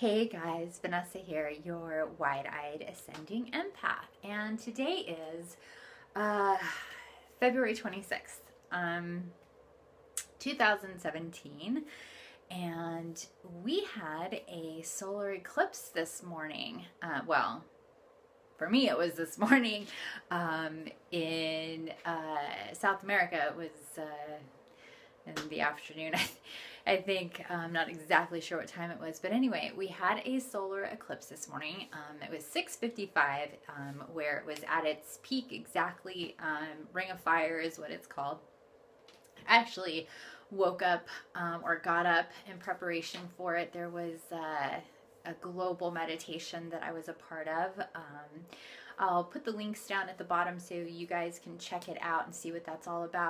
Hey guys, Vanessa here, your wide-eyed ascending empath, and today is uh, February 26th, um, 2017, and we had a solar eclipse this morning. Uh, well, for me it was this morning. Um, in uh, South America, it was uh, in the afternoon. I think I'm not exactly sure what time it was, but anyway, we had a solar eclipse this morning. Um, it was 6:55, um, where it was at its peak exactly. Um, Ring of Fire is what it's called. I actually woke up um, or got up in preparation for it. There was uh, a global meditation that I was a part of. Um, I'll put the links down at the bottom so you guys can check it out and see what that's all about.